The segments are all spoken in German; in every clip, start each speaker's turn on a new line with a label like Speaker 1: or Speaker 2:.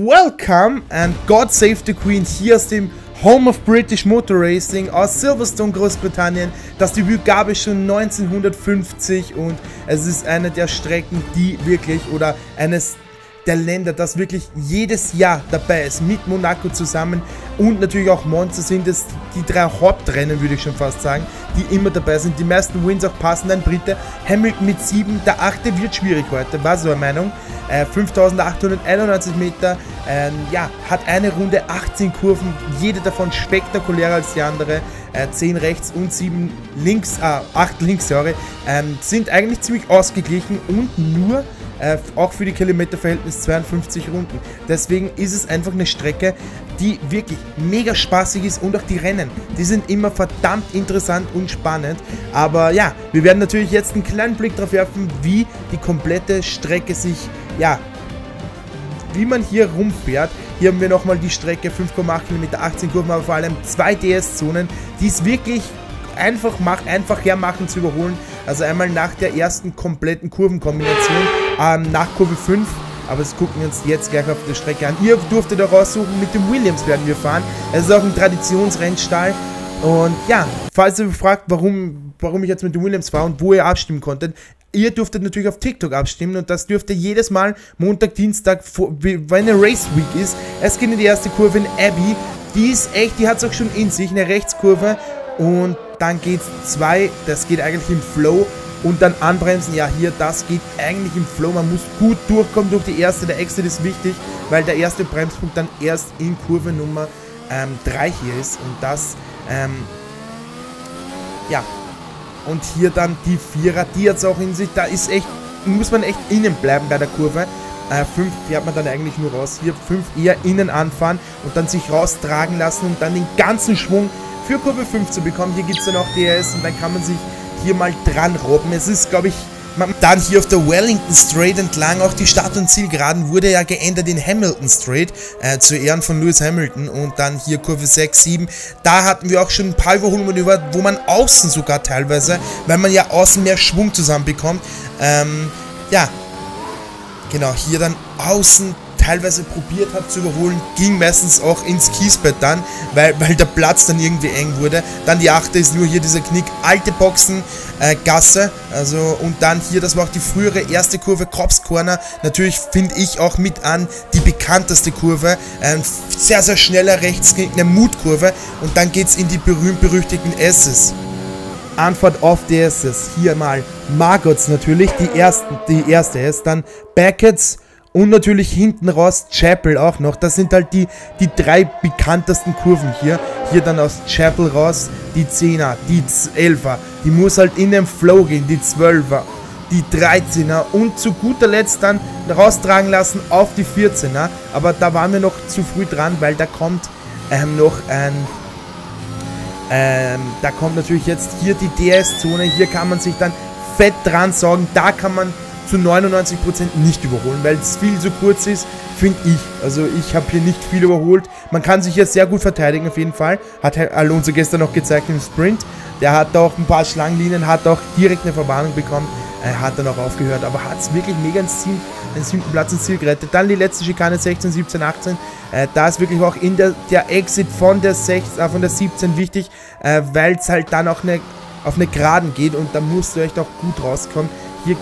Speaker 1: Welcome and God Save the Queen hier aus dem Home of British Motor Racing aus Silverstone, Großbritannien. Das Debüt gab es schon 1950 und es ist eine der Strecken, die wirklich oder eines der Länder, das wirklich jedes Jahr dabei ist, mit Monaco zusammen und natürlich auch Monza sind es die drei Hauptrennen, würde ich schon fast sagen, die immer dabei sind. Die meisten Wins auch passen ein Brite. Hamilton mit 7, der 8. wird schwierig heute, war so eine Meinung. Äh, 5891 Meter, äh, ja, hat eine Runde, 18 Kurven, jede davon spektakulärer als die andere. Äh, 10 rechts und 7 links, äh, 8 links, sorry, ähm, sind eigentlich ziemlich ausgeglichen und nur äh, auch für die Kilometerverhältnis 52 Runden. Deswegen ist es einfach eine Strecke, die wirklich mega spaßig ist und auch die Rennen, die sind immer verdammt interessant und spannend. Aber ja, wir werden natürlich jetzt einen kleinen Blick darauf werfen, wie die komplette Strecke sich, ja, wie man hier rumfährt. Hier haben wir nochmal die Strecke 5,8 Kilometer, 18 Kurven, aber vor allem zwei DS-Zonen, die es wirklich einfach, mach, einfach hermachen zu überholen. Also einmal nach der ersten kompletten Kurvenkombination, ähm, nach Kurve 5 aber das gucken wir uns jetzt gleich auf der Strecke an. Ihr durftet auch raussuchen, mit dem Williams werden wir fahren. Es ist auch ein Traditionsrennstall. Und ja, falls ihr fragt, warum, warum ich jetzt mit dem Williams fahre und wo ihr abstimmen konntet, Ihr dürftet natürlich auf TikTok abstimmen und das dürft ihr jedes Mal Montag, Dienstag, wenn eine Race Week ist. Es geht in die erste Kurve in Abbey. Die ist echt, die hat es auch schon in sich, eine Rechtskurve. Und dann geht es zwei, das geht eigentlich im Flow und dann anbremsen. Ja, hier, das geht eigentlich im Flow. Man muss gut durchkommen durch die erste. Der Exit ist wichtig, weil der erste Bremspunkt dann erst in Kurve Nummer 3 ähm, hier ist. Und das, ähm, ja. Und hier dann die Vierer, die jetzt auch in sich, da ist echt, muss man echt innen bleiben bei der Kurve. 5 äh, fährt man dann eigentlich nur raus. Hier 5 eher innen anfahren und dann sich raustragen lassen und dann den ganzen Schwung für Kurve 5 zu bekommen. Hier gibt es dann auch DS und dann kann man sich hier mal dran robben. Es ist, glaube ich, dann hier auf der Wellington Straight entlang, auch die Start- und Zielgeraden wurde ja geändert in Hamilton Straight, äh, zu Ehren von Lewis Hamilton und dann hier Kurve 6, 7. Da hatten wir auch schon ein paar Überholmanöver, wo man außen sogar teilweise, weil man ja außen mehr Schwung zusammenbekommt. Ähm, ja, genau, hier dann außen teilweise probiert habe zu überholen, ging meistens auch ins Kiesbett dann, weil, weil der Platz dann irgendwie eng wurde. Dann die achte ist nur hier dieser Knick, alte Boxen, äh, Gasse, also und dann hier, das war auch die frühere erste Kurve, Cops Corner, natürlich finde ich auch mit an die bekannteste Kurve, ein sehr, sehr schneller Rechtsknick, eine Mutkurve und dann geht es in die berühmt-berüchtigten S's. Antwort auf die S's, hier mal Margots natürlich, die, ersten, die erste ist, dann Beckett's, und natürlich hinten raus Chapel auch noch. Das sind halt die, die drei bekanntesten Kurven hier. Hier dann aus Chapel raus die 10er, die 11er. Die muss halt in den Flow gehen, die 12er, die 13er. Und zu guter Letzt dann raustragen lassen auf die 14er. Aber da waren wir noch zu früh dran, weil da kommt ähm, noch ein... Ähm, da kommt natürlich jetzt hier die DS-Zone. Hier kann man sich dann fett dran sorgen. Da kann man zu 99% nicht überholen, weil es viel zu kurz ist, finde ich. Also ich habe hier nicht viel überholt. Man kann sich hier sehr gut verteidigen auf jeden Fall. Hat Alonso gestern noch gezeigt im Sprint. Der hat auch ein paar Schlangenlinien, hat auch direkt eine Verwarnung bekommen. Er hat dann auch aufgehört, aber hat es wirklich mega ins Ziel, den siebten Platz ins Ziel gerettet. Dann die letzte Schikane 16, 17, 18. Äh, da ist wirklich auch in der, der Exit von der, 16, äh, von der 17 wichtig, äh, weil es halt dann auch eine, auf eine Geraden geht und da musst du echt auch gut rauskommen. Hier,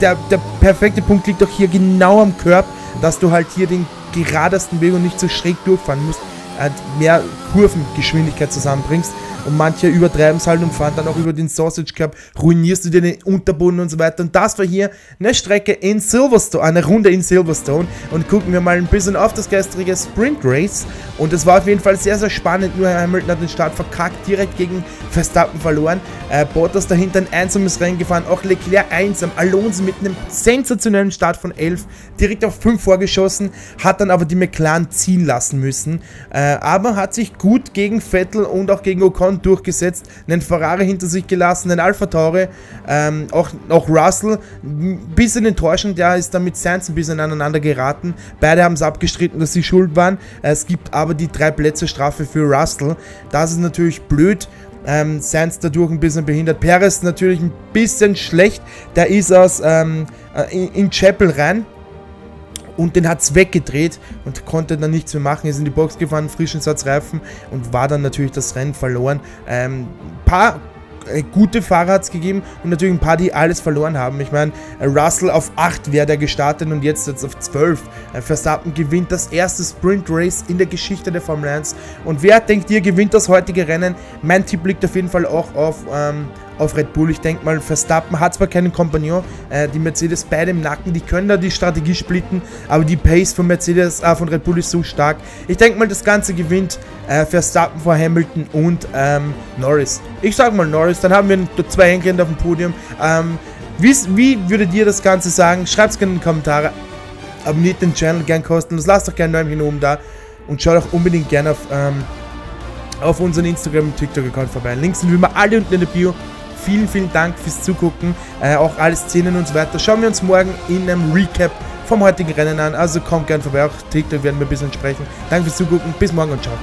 Speaker 1: der, der perfekte Punkt liegt doch hier genau am Körb, dass du halt hier den geradesten Weg und nicht so schräg durchfahren musst, halt mehr Kurvengeschwindigkeit zusammenbringst und manche übertreiben es halt und fahren dann auch über den Sausage Cup, ruinierst du dir den Unterboden und so weiter. Und das war hier eine Strecke in Silverstone, eine Runde in Silverstone. Und gucken wir mal ein bisschen auf das gestrige Sprint Race. Und es war auf jeden Fall sehr, sehr spannend. Nur Hamilton hat den Start verkackt, direkt gegen Verstappen verloren. Äh, Bottas dahinter ein einsames Rennen gefahren, auch Leclerc einsam. Alonso mit einem sensationellen Start von 11, direkt auf 5 vorgeschossen, hat dann aber die McLaren ziehen lassen müssen. Äh, aber hat sich gut gegen Vettel und auch gegen Ocon durchgesetzt, einen Ferrari hinter sich gelassen, einen Alpha Tauri, ähm, auch, auch Russell, ein bisschen enttäuschend, der ist dann mit Sainz ein bisschen aneinander geraten. Beide haben es abgestritten, dass sie schuld waren. Es gibt aber die drei Plätze Strafe für Russell. Das ist natürlich blöd. Ähm, Sainz dadurch ein bisschen behindert. Perez natürlich ein bisschen schlecht. Der ist aus ähm, äh, in, in Chapel rein und den hat es weggedreht und konnte dann nichts mehr machen. Ist in die Box gefahren, frischen Satz Reifen und war dann natürlich das Rennen verloren. Ein ähm, paar äh, gute Fahrer hat es gegeben und natürlich ein paar, die alles verloren haben. Ich meine, Russell auf 8 wäre der gestartet und jetzt jetzt auf 12. Äh, Verstappen gewinnt das erste Sprint Race in der Geschichte der Formel 1. Und wer denkt ihr gewinnt das heutige Rennen? Mein Tipp liegt auf jeden Fall auch auf ähm, auf Red Bull. Ich denke mal, Verstappen hat zwar keinen Kompagnon, äh, die Mercedes beide im Nacken, die können da die Strategie splitten, aber die Pace von Mercedes, äh, von Red Bull ist so stark. Ich denke mal, das Ganze gewinnt äh, Verstappen vor Hamilton und ähm, Norris. Ich sage mal Norris, dann haben wir zwei Engländer auf dem Podium. Ähm, wie, wie würdet ihr das Ganze sagen? Schreibt es gerne in die Kommentare. Abonniert den Channel gern kostenlos. Lasst doch gerne ein Däumchen oben da. Und schaut auch unbedingt gerne auf, ähm, auf unseren Instagram- und TikTok-Account vorbei. Links sind wie immer alle unten in der Bio vielen, vielen Dank fürs Zugucken. Äh, auch alle Szenen und so weiter. Schauen wir uns morgen in einem Recap vom heutigen Rennen an. Also kommt gern vorbei. Auch TikTok werden wir ein bisschen sprechen. Danke fürs Zugucken. Bis morgen und ciao.